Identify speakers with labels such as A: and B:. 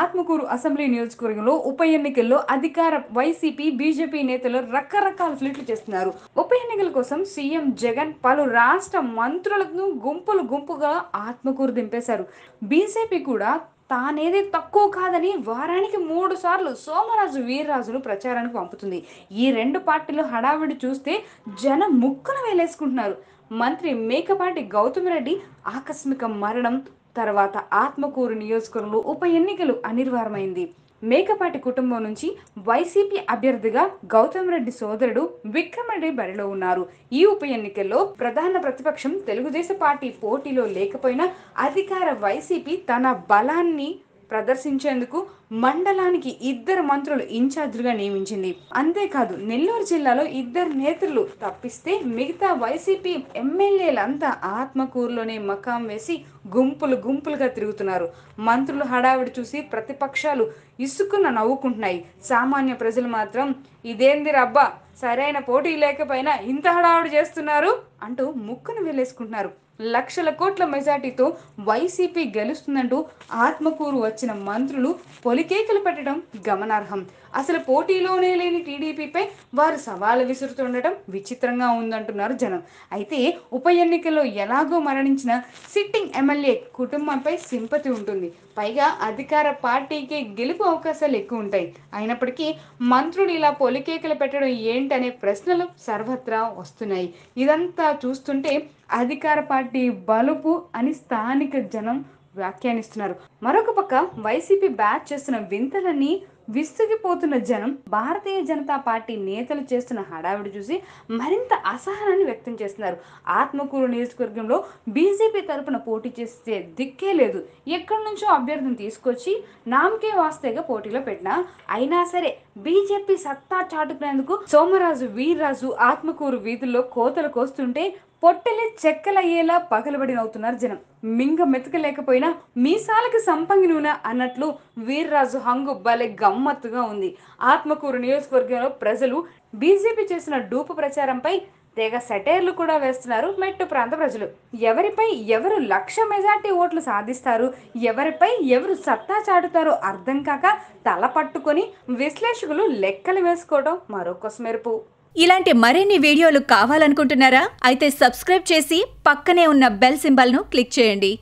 A: Atmakur assembly నియోజకవర్గంలో ఉప ఎన్నికల్లో అధికార వైసీపీ బీజేపీ నేతలు రకరకాల ఫ్లిట్లు చేస్తున్నారు. ఉప ఎన్నికల కోసం సీఎం జగన్ పలు రాష్ట్ర మంత్రులను గుంపులు గుంపుగా ఆత్మకూరు దింపేశారు. బీజేపీ కూడా తానేది తక్కువ కాదని వారానికి మూడు సార్లు సోమరాజు వీర్రాజును ప్రచారానికి పంపుతుంది. ఈ రెండు పార్టీలు హడావిడి చూస్తే జనం ముక్కును వేలేసుకుంటున్నారు. మంత్రి మేకపాటి గౌతమ్ రెడ్డి ఆకస్మిక మరణం తర్వాత ఆత్మకూరు నియోజకవర్గంలో ఉప ఎన్నికలు అనిర్వారమైంది మేకపాటి కుటుంబం నుంచి వైసీపీ అభ్యర్థిగా గౌతమ్ రెడ్డి సోదరుడు విక్రమరెడ్డి బరిలో ఉన్నారు. ఈ ఉప ఎన్నికల్లో ప్రధాన ప్రతిపక్షం తెలుగుదేశం పార్టీ పోటీలో లేకపోయినా అధికార వైసీపీ తన బలాన్ని ప్రదర్శించేందుకు మండలానికి ఇద్దరు మంత్రులు ఇన్ఛార్జీలుగా నియమించింది. అంతేకాదు నెల్లూరు జిల్లాలో ఇద్దరు నేతలు తప్పిస్తే మిగతా వైసీపీ ఎమ్మెల్యేలంతా ఆత్మకూరులోనే మకాం వేసి గుంపులు గుంపులుగా తిరుగుతున్నారు. మంత్రులు హడావిడి చూసి ప్రతిపక్షాలు ఇసుకున్న నవ్వుకుంటున్నాయి. సామాన్య ప్రజలు మాత్రం ఇదేంది రబ్బా సరైన పోటీ లేకపోయినా ఇంత హడావిడి చేస్తున్నారు అంటూ ముక్కును వెళ్ళేసుకుంటున్నారు లక్షల కోట్ల మెజార్టీతో వైసీపీ గెలుస్తుందంటూ ఆత్మకూరు వచ్చిన మంత్రులు పొలికేకలు పెట్టడం గమనార్హం. అసలు పోటీలోనే లేని టీడీపీపై వారు సవాలు విసురుతుండటం విచిత్రంగా ఉందంటున్నారు జనం. అయితే ఉప ఎన్నికల్లో ఎలాగో మరణించిన సిట్టింగ్ ఎమ్మెల్యే కుటుంబంపై సింపతి ఉంటుంది. పైగా అధికార పార్టీకి గెలుపు అవకాశాలు ఎక్కువ ఉంటాయి. అయినప్పటికీ మంత్రుడు ఇలా పొలికేకలు పెట్టడం ఏంటనే ప్రశ్నలు సర్వత్రా వస్తున్నాయి. ఇదంతా చూస్తుంటే అధికార పార్టీ బలుపు అని స్థానిక జనం వ్యాఖ్యానిస్తున్నారు. మరొక పక్క వైసీపీ బ్యాచ్ చేస్తున్న వింతలన్నీ విసుగిపోతున్న జనం భారతీయ జనతా పార్టీ నేతలు చేస్తున్న హడావిడి చూసి మరింత అసహనాన్ని వ్యక్తం చేస్తున్నారు. ఆత్మకూరు నియోజకవర్గంలో బీజేపీ తరపున పోటీ చేస్తే దిక్కే లేదు. ఎక్కడి నుంచో అభ్యర్థిని తీసుకొచ్చి నామకే వాస్తేగా పోటీలో పెట్టినా అయినా సరే బీజేపీ సత్తా చాటుకునేందుకు సోమరాజు వీర్రాజు ఆత్మకూరు వీధుల్లో కోతలు కోస్తుంటే పొట్టెలి చెక్కలయ్యేలా పగలబడినవుతున్నారు జనం. మింగ మెతకలేకపోయినా మీసాలకి సంపంగి నూనె అన్నట్లు వీర్రాజు హంగు భలే గమ్మత్తుగా ఉంది. ఆత్మకూరు నియోజకవర్గంలో ప్రజలు బీజేపీ చేసిన డూపు ప్రచారంపై తెగ సెటైర్లు కూడా వేస్తున్నారు మెట్టు ప్రాంత ప్రజలు. ఎవరిపై ఎవరు లక్ష మెజార్టీ ఓట్లు సాధిస్తారు ఎవరిపై ఎవరు సత్తా చాటుతారో అర్థం కాక తల పట్టుకొని విశ్లేషకులు లెక్కలు వేసుకోవడం మరొక కొసమెరుపు
B: ఇలాంటి మరిన్ని వీడియోలు కావాలనుకుంటున్నారా? అయితే సబ్స్క్రైబ్ చేసి పక్కనే ఉన్న బెల్ సింబల్ను క్లిక్ చేయండి.